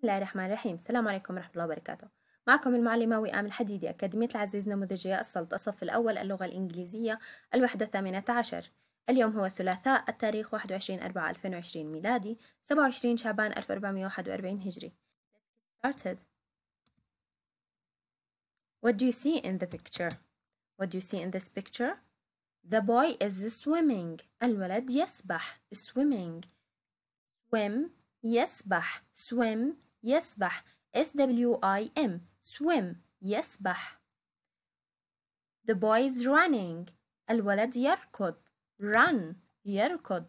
بسم الله الرحمن الرحيم. السلام عليكم ورحمة الله وبركاته. معكم المعلمة وئام الحديدي أكاديمية العزيز نموذجية السلط الصف الأول اللغة الإنجليزية الوحدة الثامنة عشر. اليوم هو الثلاثاء التاريخ 21 4 2020 ميلادي 27 شعبان 1441 هجري. Let's get started. What do you see in the picture? What do you see in this picture? The boy is swimming. الولد يسبح. Swimming. Swim. يسبح. Swim. يسبح S W I M swim يسبح The boy is running الولد يركض run يركض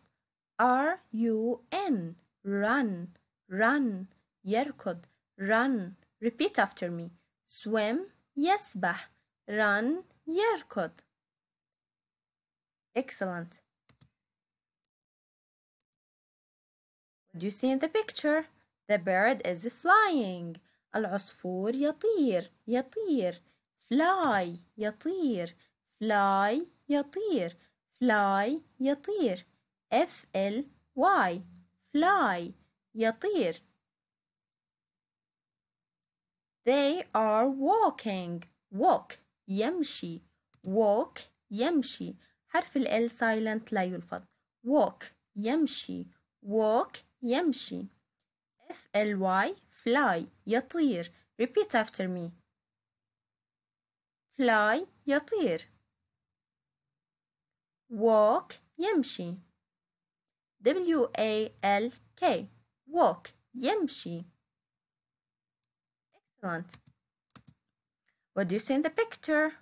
R U N run run يركض run repeat after me swim يسبح run يركض excellent What do you see in the picture? The bird is flying. العصفور يطير يطير fly يطير fly يطير fly يطير F L Y fly يطير They are walking walk يمشي walk يمشي حرف ال silent لا يلفظ walk يمشي walk يمشي F L Y fly يطير repeat after me fly يطير walk يمشي W A L K walk يمشي excellent what do you see in the picture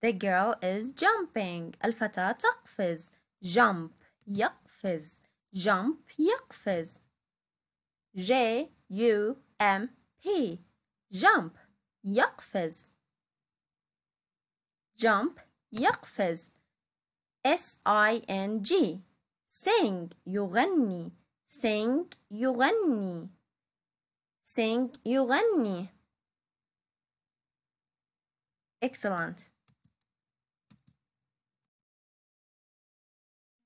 the girl is jumping الفتاة تقفز jump يقفز jump يقفز J U M P jump يقفز jump يقفز S I N G sing يغني sing يغني sing يغني excellent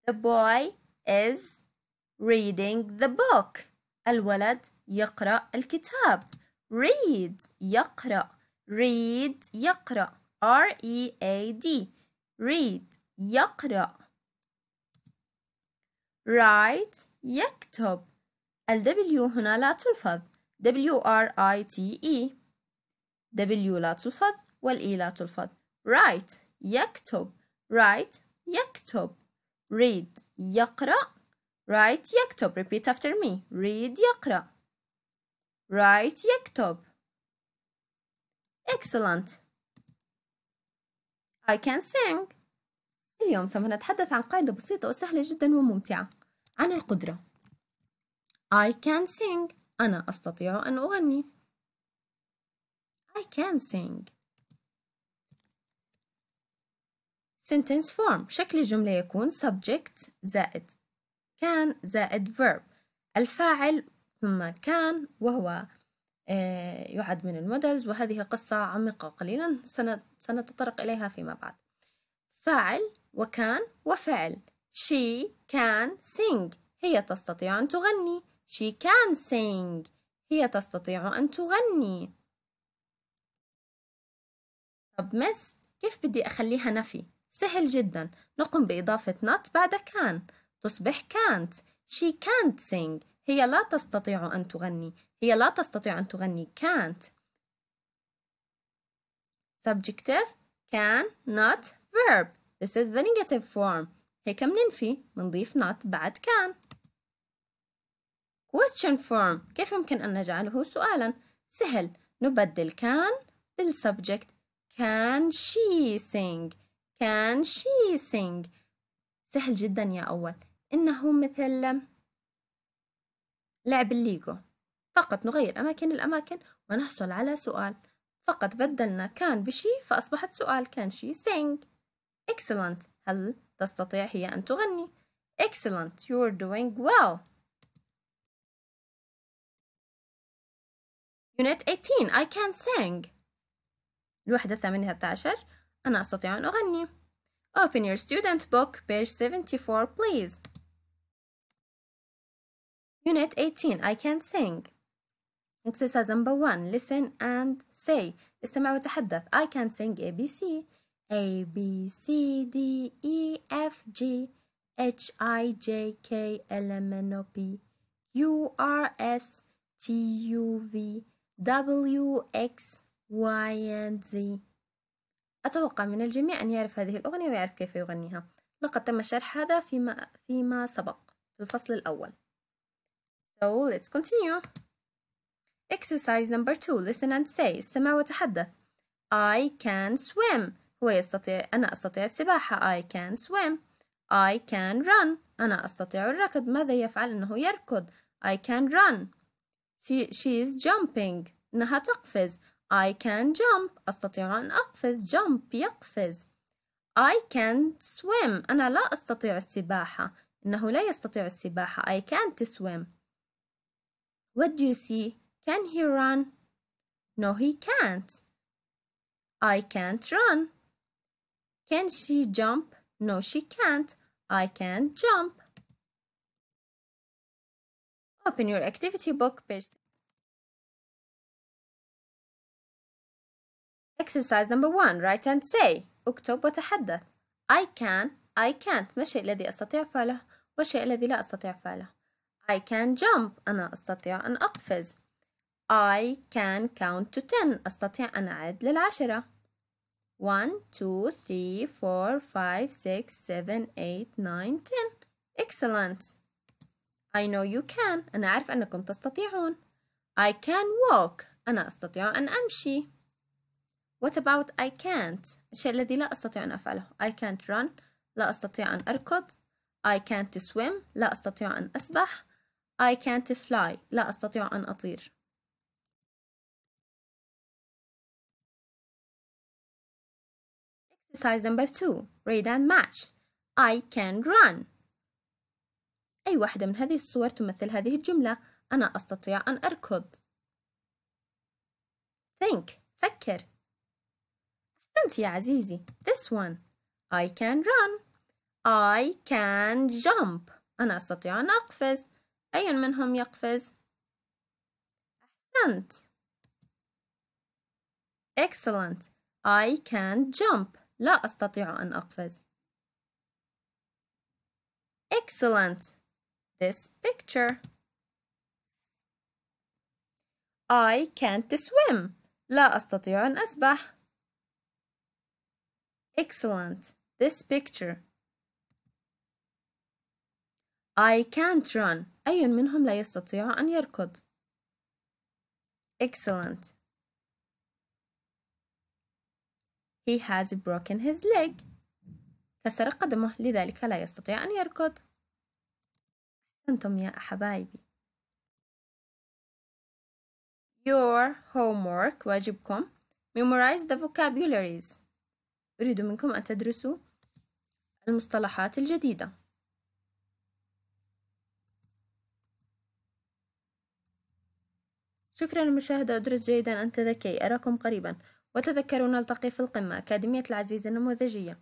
the boy is reading the book الولد يقرأ الكتاب. Read يقرأ. Read يقرأ. R E A D. Read يقرأ. Write يكتب. ال W هنا لا تلفظ. W R I T E. W لا تلفظ وال E لا تلفظ. Write يكتب. Write يكتب. Read يقرأ. Write يكتب repeat after me. Read يقرأ write يكتب excellent. I can sing. اليوم سوف نتحدث عن قاعدة بسيطة وسهلة جدا وممتعة. عن القدرة. I can sing. أنا أستطيع أن أغني. I can sing. Sentence form. شكل الجملة يكون subject زائد. كان زائد verb. الفاعل ثم كان وهو يعد من المودلز وهذه قصة عميقة قليلا سنتطرق إليها فيما بعد. فاعل وكان وفعل. she can sing. هي تستطيع أن تغني. she can sing. هي تستطيع أن تغني. طب مس كيف بدي أخليها نفي؟ سهل جدا. نقوم بإضافة not بعد كان. تصبح can't she can't sing هي لا تستطيع أن تغني هي لا تستطيع أن تغني can't subjective can not verb this is the negative form هيك مننفي منضيف not بعد can question form كيف يمكن أن نجعله سؤالا سهل نبدل can بالسبجكت can she sing can she sing سهل جدا يا أول إنه مثل لعب الليجو. فقط نغير أماكن الأماكن ونحصل على سؤال. فقط بدلنا كان بشي فأصبحت سؤال كان شي sing excellent. هل تستطيع هي أن تغني؟ Excellent. You're doing well. Unit 18 I can sing. الوحدة الثامنة عشر. أنا أستطيع أن أغني. Open your student book. Page 74 please. Unit 18 I can sing. Exercise number 1 Listen and say. استمع وتحدث. I can sing A B C. A B C D E F G H I J K L M N O P Q R S T U V W X Y and Z. أتوقع من الجميع أن يعرف هذه الأغنية ويعرف كيف يغنيها. لقد تم شرح هذا فيما, فيما سبق. في الفصل الأول. So let's continue. Exercise number two. Listen and say. استمع وتحدث. I can swim. هو يستطيع أنا أستطيع السباحة. I can swim. I can run. أنا أستطيع الركض. ماذا يفعل؟ إنه يركض. I can run. She, she is jumping. إنها تقفز. I can jump. أستطيع أن أقفز. Jump يقفز. I can swim. أنا لا أستطيع السباحة. إنه لا يستطيع السباحة. I can't swim. What do you see? Can he run? No, he can't. I can't run. Can she jump? No, she can't. I can't jump. Open your activity book page. Exercise number one. Write and say. اكتب وتحدث. I can, I can't. ما الشيء الذي أستطيع فعله والشيء الذي لا أستطيع فعله. I can jump أنا أستطيع أن أقفز. I can count to ten أستطيع أن أعد للعشرة. 1 2 3 4 5 6 7 8 9 10 Excellent. I know you can أنا أعرف أنكم تستطيعون. I can walk أنا أستطيع أن أمشي. What about I can't الشيء الذي لا أستطيع أن أفعله. I can't run لا أستطيع أن أركض. I can't swim لا أستطيع أن أسبح. I can't fly. لا أستطيع أن أطير. Exercise number two. Read and match. I can run. أي واحدة من هذه الصور تمثل هذه الجملة؟ أنا أستطيع أن أركض. Think. فكر. أحسنت يا عزيزي. This one. I can run. I can jump. أنا أستطيع أن أقفز. أي منهم يقفز؟ أحسنت Excellent I can jump لا أستطيع أن أقفز Excellent This picture I can't swim لا أستطيع أن أسبح Excellent This picture I can't run. أي منهم لا يستطيع أن يركض. Excellent. He has broken his leg. كسر قدمه لذلك لا يستطيع أن يركض. أحسنتم يا حبايبي. Your homework واجبكم memorize the vocabularies. أريد منكم أن تدرسوا المصطلحات الجديدة. شكرا للمشاهدة أدرس جيدا أنت ذكي أراكم قريبا. وتذكروا نلتقي في القمة. أكاديمية العزيز النموذجية.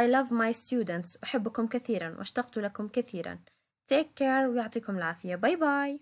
I love my students. أحبكم كثيرا وأشتقت لكم كثيرا. Take care ويعطيكم العافية. باي باي